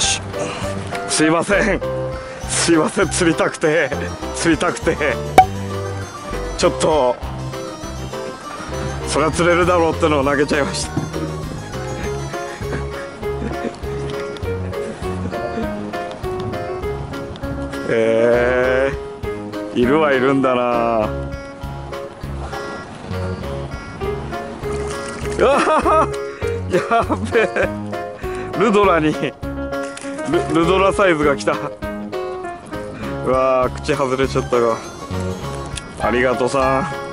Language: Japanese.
し。すいません。すいません。釣りたくて。釣りたくて。ちょっとそれは釣れるだろうってのを投げちゃいました。えー、いるはいるんだな。うわやべえ。ルドラに。ルルドラサイズが来た。うわー口外れちゃったが。ありがとうさん。